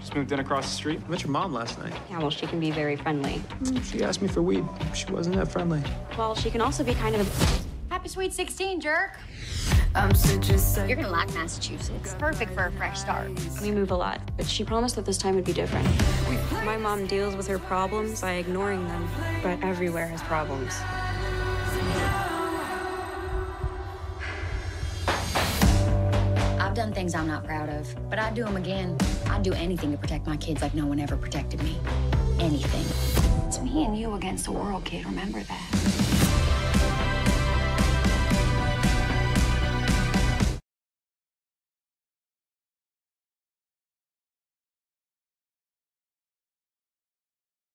Just moved in across the street. I met your mom last night. Yeah, well, she can be very friendly. Hmm, she asked me for weed. She wasn't that friendly. Well, she can also be kind of a... Happy Sweet 16, jerk. I'm such a. You're gonna like Massachusetts. Perfect for a fresh start. We move a lot, but she promised that this time would be different. My mom deals with her problems by ignoring them, but everywhere has problems. I've done things I'm not proud of, but I'd do them again. I'd do anything to protect my kids like no one ever protected me. Anything. It's me and you against the world, kid. Remember that.